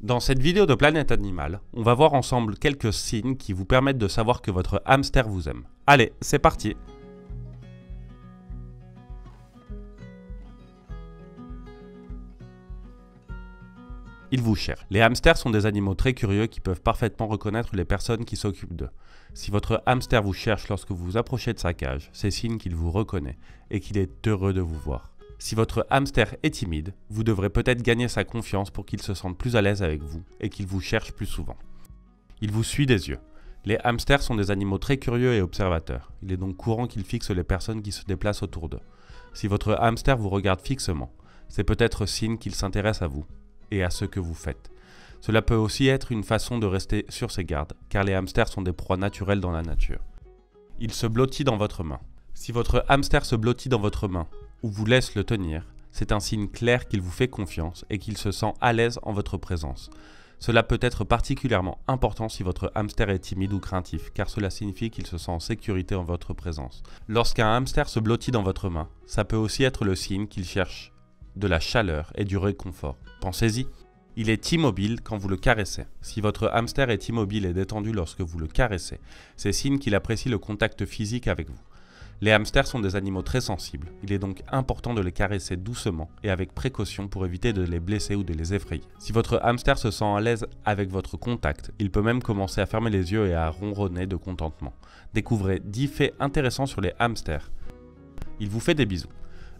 Dans cette vidéo de Planète Animal, on va voir ensemble quelques signes qui vous permettent de savoir que votre hamster vous aime. Allez, c'est parti Il vous cherche. Les hamsters sont des animaux très curieux qui peuvent parfaitement reconnaître les personnes qui s'occupent d'eux. Si votre hamster vous cherche lorsque vous vous approchez de sa cage, c'est signe qu'il vous reconnaît et qu'il est heureux de vous voir. Si votre hamster est timide, vous devrez peut-être gagner sa confiance pour qu'il se sente plus à l'aise avec vous et qu'il vous cherche plus souvent. Il vous suit des yeux. Les hamsters sont des animaux très curieux et observateurs. Il est donc courant qu'ils fixent les personnes qui se déplacent autour d'eux. Si votre hamster vous regarde fixement, c'est peut-être signe qu'il s'intéresse à vous et à ce que vous faites. Cela peut aussi être une façon de rester sur ses gardes, car les hamsters sont des proies naturelles dans la nature. Il se blottit dans votre main. Si votre hamster se blottit dans votre main ou vous laisse le tenir, c'est un signe clair qu'il vous fait confiance et qu'il se sent à l'aise en votre présence. Cela peut être particulièrement important si votre hamster est timide ou craintif, car cela signifie qu'il se sent en sécurité en votre présence. Lorsqu'un hamster se blottit dans votre main, ça peut aussi être le signe qu'il cherche de la chaleur et du réconfort. Pensez-y. Il est immobile quand vous le caressez. Si votre hamster est immobile et détendu lorsque vous le caressez, c'est signe qu'il apprécie le contact physique avec vous. Les hamsters sont des animaux très sensibles, il est donc important de les caresser doucement et avec précaution pour éviter de les blesser ou de les effrayer. Si votre hamster se sent à l'aise avec votre contact, il peut même commencer à fermer les yeux et à ronronner de contentement. Découvrez 10 faits intéressants sur les hamsters. Il vous fait des bisous.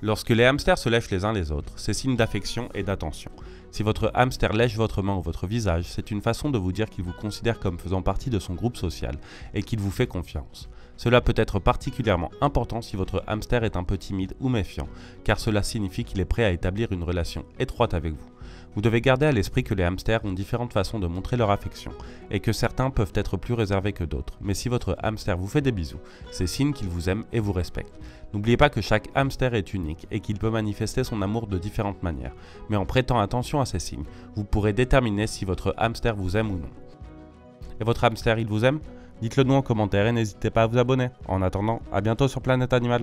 Lorsque les hamsters se lèchent les uns les autres, c'est signe d'affection et d'attention. Si votre hamster lèche votre main ou votre visage, c'est une façon de vous dire qu'il vous considère comme faisant partie de son groupe social et qu'il vous fait confiance. Cela peut être particulièrement important si votre hamster est un peu timide ou méfiant, car cela signifie qu'il est prêt à établir une relation étroite avec vous. Vous devez garder à l'esprit que les hamsters ont différentes façons de montrer leur affection, et que certains peuvent être plus réservés que d'autres, mais si votre hamster vous fait des bisous, c'est signe qu'il vous aime et vous respecte. N'oubliez pas que chaque hamster est unique et qu'il peut manifester son amour de différentes manières, mais en prêtant attention à ces signes, vous pourrez déterminer si votre hamster vous aime ou non. Et votre hamster, il vous aime? Dites-le nous en commentaire et n'hésitez pas à vous abonner. En attendant, à bientôt sur Planète Animal.